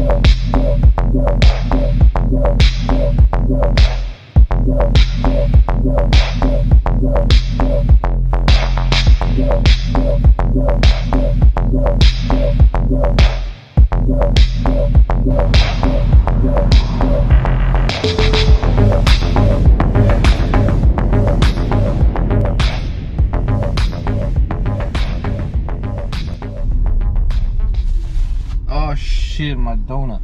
Oh shit, my donut.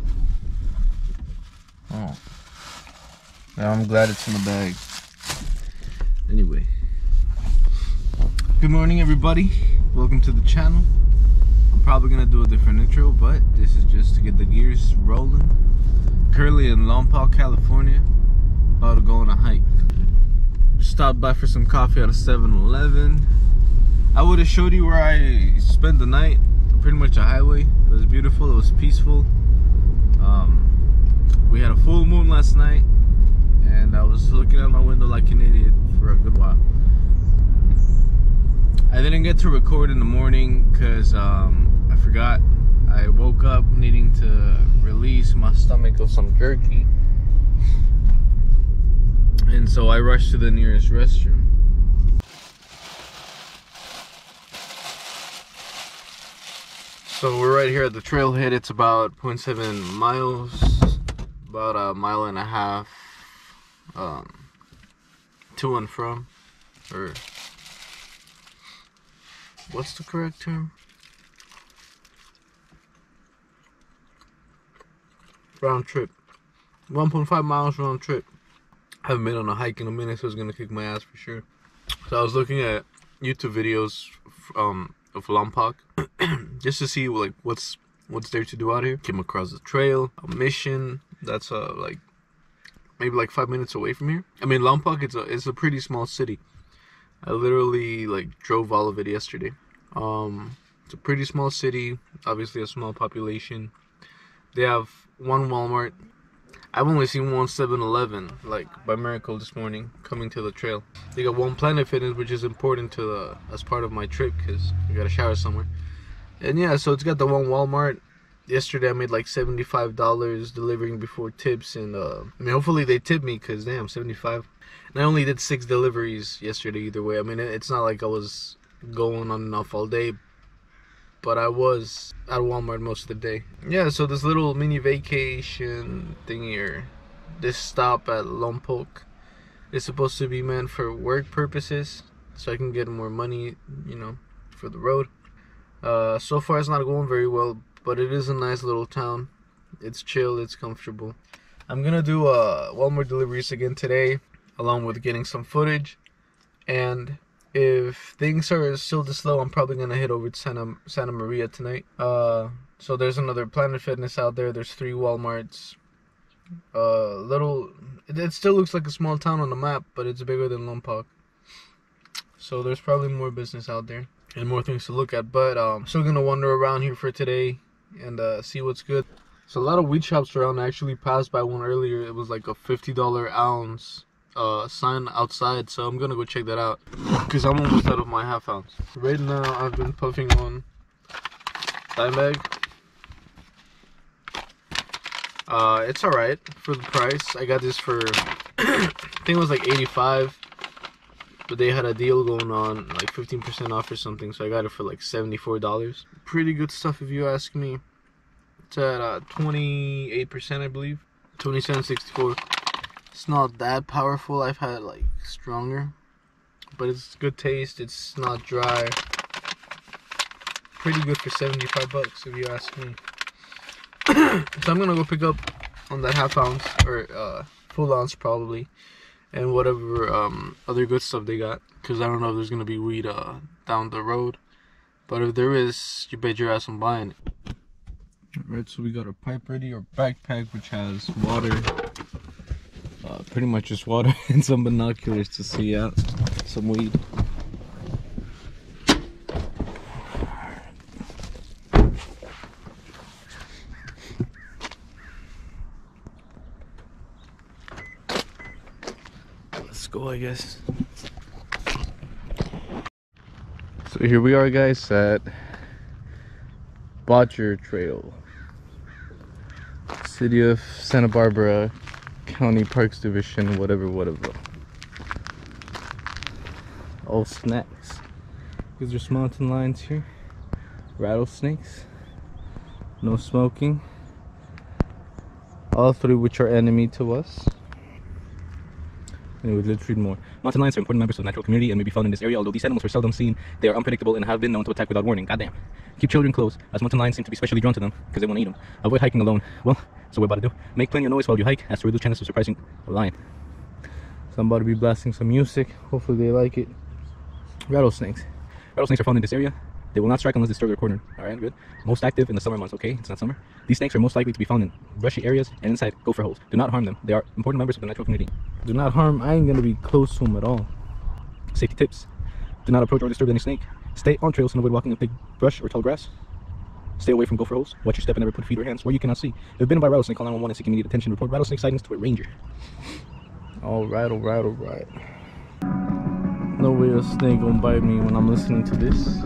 Oh. Now I'm glad it's in the bag. Anyway. Good morning everybody. Welcome to the channel. I'm probably gonna do a different intro, but this is just to get the gears rolling. Currently in Lompoc, California. About to go on a hike. Stopped by for some coffee at a 7-Eleven. I would have showed you where I spent the night. Pretty much a highway. It was beautiful. It was peaceful. Um, we had a full moon last night, and I was looking out my window like an idiot for a good while. I didn't get to record in the morning because um, I forgot. I woke up needing to release my stomach of some jerky, and so I rushed to the nearest restroom. So we're right here at the trailhead. It's about 0.7 miles, about a mile and a half um, to and from, or what's the correct term? Round trip. 1.5 miles round trip. I haven't been on a hike in a minute, so it's gonna kick my ass for sure. So I was looking at YouTube videos um, of Lompoc just to see like what's what's there to do out here. Came across a trail, a mission that's uh like maybe like five minutes away from here. I mean Lompoc it's a it's a pretty small city. I literally like drove all of it yesterday. Um it's a pretty small city, obviously a small population. They have one Walmart. I've only seen one 7-Eleven, like by miracle this morning, coming to the trail. They got one Planet Fitness, which is important to the as part of my trip because you got to shower somewhere. And yeah, so it's got the one Walmart. Yesterday I made like seventy five dollars delivering before tips, and uh, I mean hopefully they tip me because damn seventy five. And I only did six deliveries yesterday either way. I mean it's not like I was going on and off all day, but I was at Walmart most of the day. Yeah, so this little mini vacation thing here, this stop at Lompoc is supposed to be meant for work purposes, so I can get more money, you know, for the road. Uh, so far it's not going very well, but it is a nice little town. It's chill, it's comfortable. I'm gonna do uh, Walmart deliveries again today, along with getting some footage, and if things are still this slow, I'm probably gonna hit over to Santa Santa Maria tonight. Uh, so there's another Planet Fitness out there. There's three WalMarts. Uh, little. It, it still looks like a small town on the map, but it's bigger than Lompoc. So there's probably more business out there and more things to look at. But um, still gonna wander around here for today and uh, see what's good. So a lot of weed shops around. I actually passed by one earlier. It was like a fifty dollar ounce uh, sign outside, so I'm gonna go check that out because I'm almost out of my half ounce. Right now, I've been puffing on Dimebag. Uh, it's alright for the price. I got this for I think it was like 85, but they had a deal going on, like 15% off or something. So I got it for like $74. Pretty good stuff if you ask me. It's at uh, 28%, I believe. 27.64. It's not that powerful. I've had like stronger, but it's good taste. It's not dry. Pretty good for 75 bucks if you ask me. so I'm gonna go pick up on that half ounce or uh, full ounce probably, and whatever um, other good stuff they got. Cause I don't know if there's gonna be weed uh, down the road, but if there is, you bet your ass I'm buying it. Alright, so we got a pipe ready, or backpack which has water, uh, pretty much just water and some binoculars to see out some weed. Let's go, I guess. So here we are, guys, at Botcher Trail. City of Santa Barbara County Parks Division, whatever, whatever. All snacks. These are mountain lions here. Rattlesnakes. No smoking. All three which are enemy to us. Anyway, let's read more. Mountain lions are important members of the natural community and may be found in this area. Although these animals are seldom seen, they are unpredictable and have been known to attack without warning. Goddamn. Keep children close, as mountain lions seem to be specially drawn to them because they want to eat them. Avoid hiking alone. Well, so what about to do? Make plenty of noise while you hike, as to reduce chances of surprising a lion. So I'm about to be blasting some music. Hopefully they like it. Rattlesnakes. Rattlesnakes are found in this area. They will not strike unless disturbed or cornered. Alright, good. Most active in the summer months, okay? It's not summer. These snakes are most likely to be found in brushy areas and inside gopher holes. Do not harm them. They are important members of the natural community. Do not harm. I ain't gonna be close to them at all. Safety tips. Do not approach or disturb any snake. Stay on trails and avoid walking in thick brush or tall grass. Stay away from gopher holes. Watch your step and never put feet or hands where you cannot see. If you've been by rattlesnake, call 911 and seek immediate attention. Report rattlesnake sightings to a ranger. Alright, alright, alright. No way a snake gonna bite me when I'm listening to this.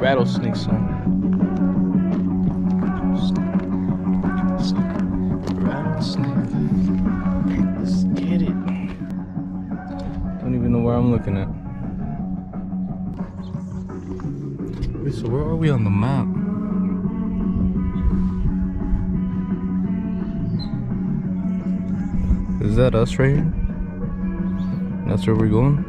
Rattlesnake song. Rattlesnake. Let's get it. Don't even know where I'm looking at. So where are we on the map? Is that us right here? That's where we're going?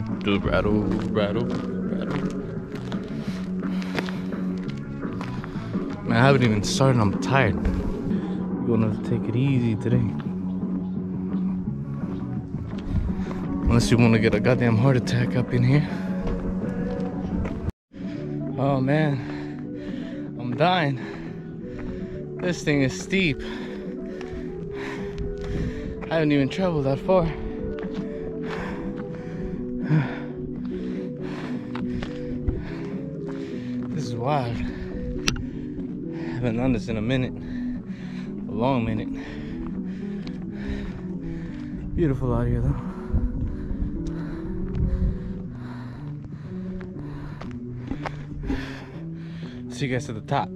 Rattle, rattle, rattle. Man, I haven't even started. I'm tired. We're gonna take it easy today. Unless you want to get a goddamn heart attack up in here. Oh man, I'm dying. This thing is steep. I haven't even traveled that far. This is wild. Haven't done this in a minute. A long minute. Beautiful out here though. See you guys at the top.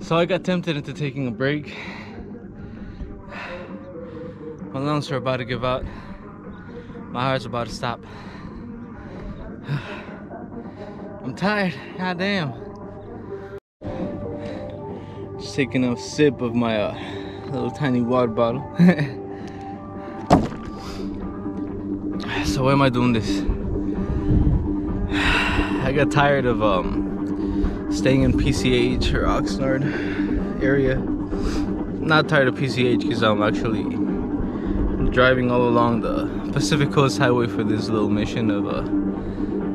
So I got tempted into taking a break. My lungs are about to give out. My heart's about to stop. I'm tired. God damn. Just taking a sip of my uh, little tiny water bottle. so why am I doing this? I got tired of um, staying in PCH or Oxnard area. Not tired of PCH because I'm actually driving all along the Pacific Coast Highway for this little mission of uh,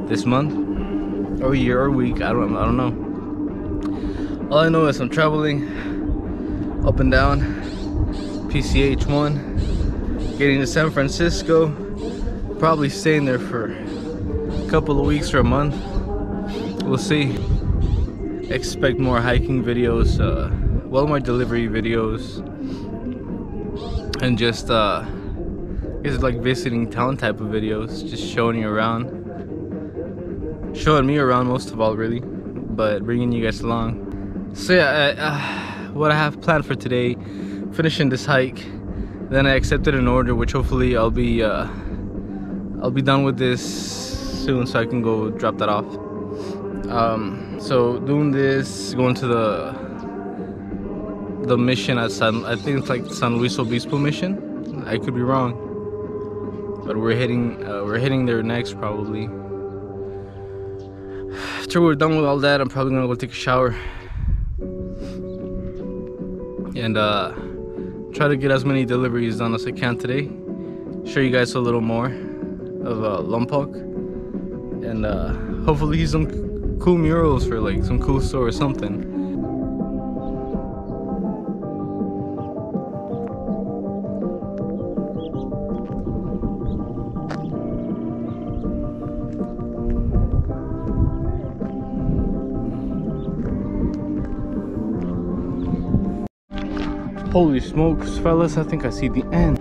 this month or year or week. I don't I don't know. All I know is I'm traveling up and down PCH one, getting to San Francisco, probably staying there for a couple of weeks or a month. We'll see. Expect more hiking videos, uh, well more delivery videos, and just uh, it's like visiting town type of videos, just showing you around, showing me around most of all, really, but bringing you guys along. So yeah, uh, what I have planned for today, finishing this hike, then I accepted an order, which hopefully I'll be uh, I'll be done with this soon, so I can go drop that off. Um, so doing this, going to the the mission at San, I think it's like San Luis Obispo mission. I could be wrong, but we're hitting uh, we're hitting there next probably. After we're done with all that, I'm probably gonna go take a shower and uh, try to get as many deliveries done as I can today. Show you guys a little more of uh, Lompoc and uh, hopefully some cool murals for like some cool store or something. Holy smokes, fellas, I think I see the end.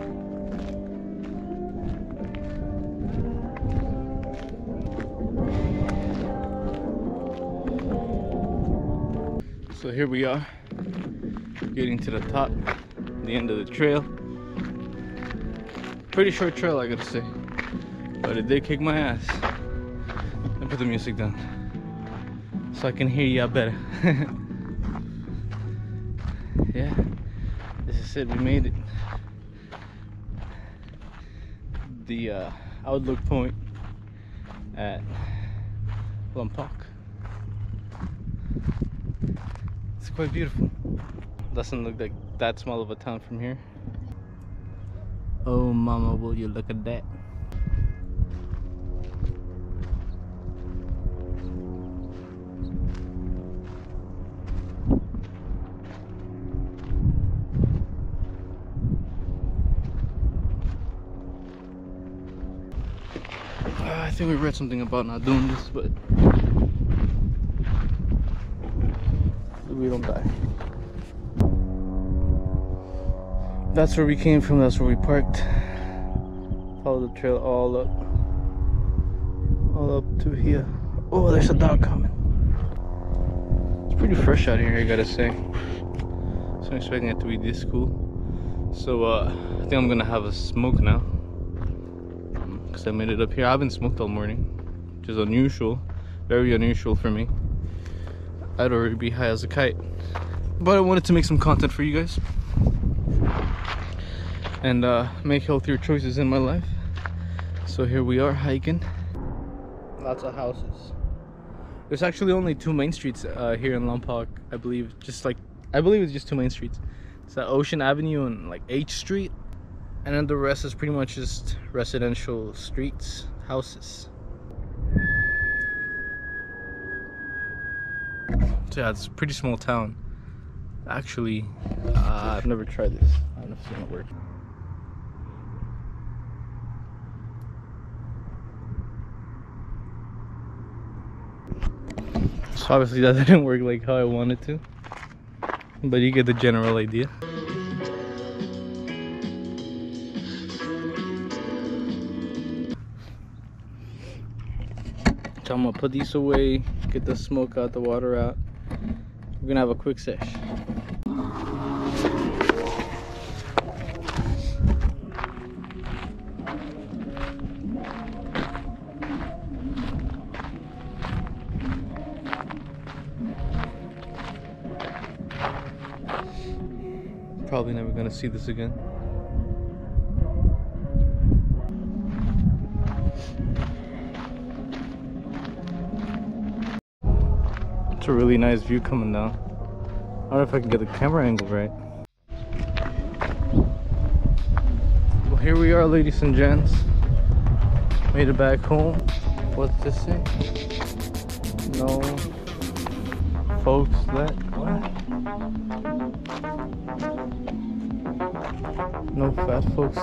So here we are, getting to the top, the end of the trail. Pretty short trail, I gotta say, but it did kick my ass. And put the music down, so I can hear y'all better. yeah, it. We made it. The uh, outlook point at Lompoc. It's quite beautiful. Doesn't look like that small of a town from here. Oh mama, will you look at that? Think we read something about not doing this, but we don't die. That's where we came from, that's where we parked. Follow the trail all up. All up to here. Oh, there's a dog coming. It's pretty fresh out here, I gotta say. So I'm expecting it to be this cool. So uh, I think I'm gonna have a smoke now. Because I made it up here. I haven't smoked all morning, which is unusual. Very unusual for me. I'd already be high as a kite. But I wanted to make some content for you guys. And uh, make healthier choices in my life. So here we are hiking. Lots of houses. There's actually only two main streets uh, here in Lompoc, I believe. Just like, I believe it's just two main streets. It's uh, Ocean Avenue and like H Street. And then the rest is pretty much just residential streets, houses. So yeah, it's a pretty small town. Actually, uh, I've never tried this. I don't know if it's gonna work. So obviously that didn't work like how I wanted to. But you get the general idea. I'm gonna put these away, get the smoke out, the water out. We're gonna have a quick sesh. Probably never gonna see this again. It's a really nice view coming down. I don't know if I can get the camera angle right. Well, here we are, ladies and gents. Made it back home. What's this say? No folks let what? No fat folks.